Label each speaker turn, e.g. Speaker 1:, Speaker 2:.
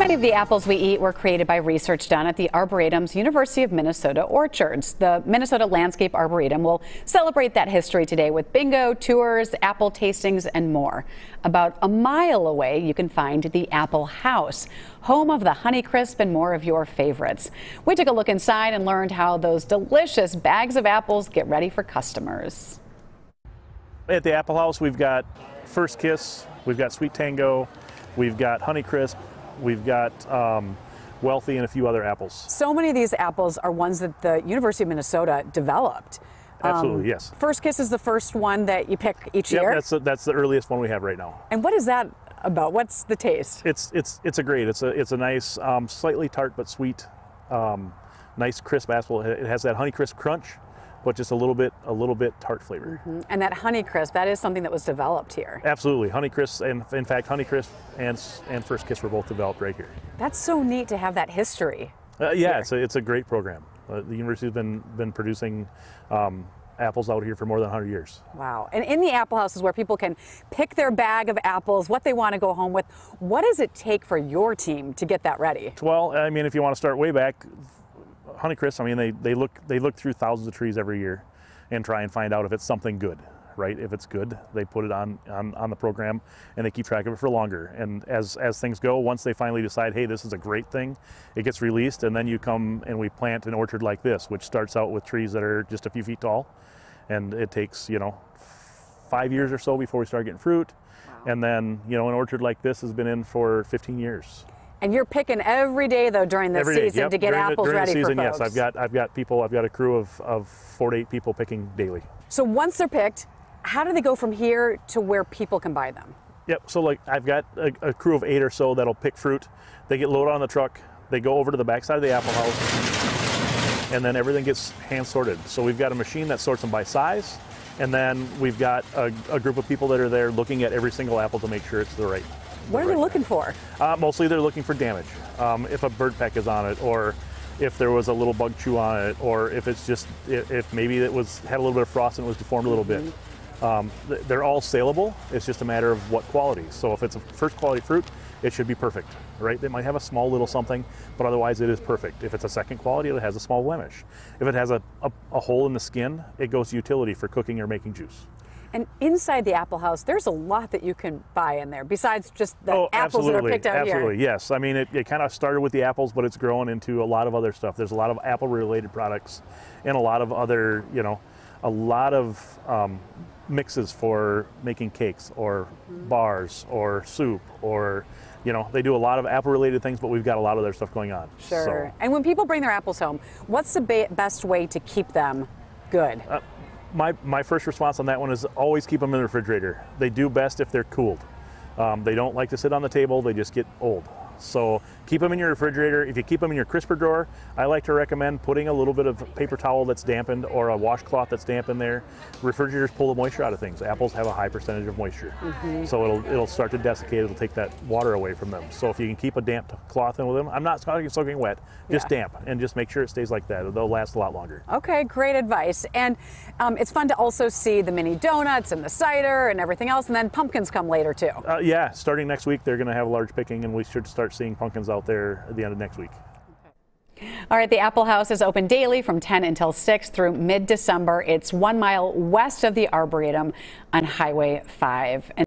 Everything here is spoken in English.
Speaker 1: Many of the apples we eat were created by research done at the Arboretum's University of Minnesota orchards. The Minnesota Landscape Arboretum will celebrate that history today with bingo, tours, apple tastings, and more. About a mile away, you can find the Apple House, home of the Honeycrisp and more of your favorites. We took a look inside and learned how those delicious bags of apples get ready for customers.
Speaker 2: At the Apple House, we've got First Kiss, we've got SweeTango, we've got Honeycrisp, We've got um, Wealthy and a few other apples.
Speaker 1: So many of these apples are ones that the University of Minnesota developed.
Speaker 2: Absolutely, um, yes.
Speaker 1: First Kiss is the first one that you pick each
Speaker 2: yep,
Speaker 1: year.
Speaker 2: that's the, that's the earliest one we have right now.
Speaker 1: And what is that about? What's the taste?
Speaker 2: It's it's it's a great. It's a it's a nice, um, slightly tart but sweet, um, nice crisp apple. It has that Honeycrisp crunch but just a little bit a little bit tart flavor.
Speaker 1: Mm -hmm. And that Honeycrisp, that is something that was developed here.
Speaker 2: Absolutely, Honeycrisp, and in fact, Honeycrisp and and First Kiss were both developed right here.
Speaker 1: That's so neat to have that history.
Speaker 2: Uh, yeah, it's a, it's a great program. Uh, the university's been been producing. Um, apples out here for more than 100 years.
Speaker 1: Wow. And in the Apple House is where people can pick their bag of apples, what they want to go home with. What does it take for your team to get that ready?
Speaker 2: Well, I mean, if you want to start way back, Honeycrisp, I mean, they, they look they look through thousands of trees every year and try and find out if it's something good, right? If it's good, they put it on, on, on the program and they keep track of it for longer. And as, as things go, once they finally decide, hey, this is a great thing, it gets released and then you come and we plant an orchard like this, which starts out with trees that are just a few feet tall. And it takes, you know, five years or so before we start getting fruit. Wow. And then, you know, an orchard like this has been in for 15 years.
Speaker 1: And you're picking every day though during the
Speaker 2: every
Speaker 1: season
Speaker 2: yep.
Speaker 1: to get
Speaker 2: during
Speaker 1: apples
Speaker 2: the, during
Speaker 1: ready
Speaker 2: the season,
Speaker 1: for folks.
Speaker 2: Yes, I've got I've got people. I've got a crew of, of four to eight people picking daily.
Speaker 1: So once they're picked, how do they go from here to where people can buy them?
Speaker 2: Yep. So like I've got a, a crew of eight or so that'll pick fruit. They get loaded on the truck. They go over to the backside of the apple house, and then everything gets hand sorted. So we've got a machine that sorts them by size, and then we've got a, a group of people that are there looking at every single apple to make sure it's the right
Speaker 1: what are they looking for?
Speaker 2: Uh, mostly they're looking for damage. Um, if a bird peck is on it, or if there was a little bug chew on it, or if it's just if maybe it was had a little bit of frost and it was deformed a little mm -hmm. bit. Um, they're all saleable. It's just a matter of what quality. So if it's a first quality fruit, it should be perfect, right? They might have a small little something, but otherwise it is perfect. If it's a second quality, it has a small blemish. If it has a, a, a hole in the skin, it goes to utility for cooking or making juice.
Speaker 1: And inside the Apple House, there's a lot that you can buy in there besides just the oh, apples that are picked out
Speaker 2: absolutely,
Speaker 1: here.
Speaker 2: Absolutely, yes. I mean, it, it kind of started with the apples, but it's grown into a lot of other stuff. There's a lot of apple-related products and a lot of other, you know, a lot of um, mixes for making cakes or mm-hmm. bars or soup or you know they do a lot of apple related things but we've got a lot of other stuff going on
Speaker 1: sure so. and when people bring their apples home what's the best way to keep them good uh,
Speaker 2: my, my first response on that one is always keep them in the refrigerator. They do best if they're cooled. Um, they don't like to sit on the table, they just get old. So keep them in your refrigerator. If you keep them in your crisper drawer, I like to recommend putting a little bit of paper towel that's dampened or a washcloth that's dampened there. Refrigerators pull the moisture out of things. Apples have a high percentage of moisture. Mm -hmm. So it'll, it'll start to desiccate, it'll take that water away from them. So if you can keep a damp cloth in with them, I'm not talking soaking wet, just yeah. damp, and just make sure it stays like that. They'll last a lot longer.
Speaker 1: Okay, great advice. And um, it's fun to also see the mini donuts and the cider and everything else, and then pumpkins come later too.
Speaker 2: Uh, yeah, starting next week, they're going to have a large picking, and we should start start seeing pumpkins out there at the end of next week.
Speaker 1: All right, the Apple House is open daily from 10 until 6 through mid December. It's one mile west of the Arboretum on Highway 5. And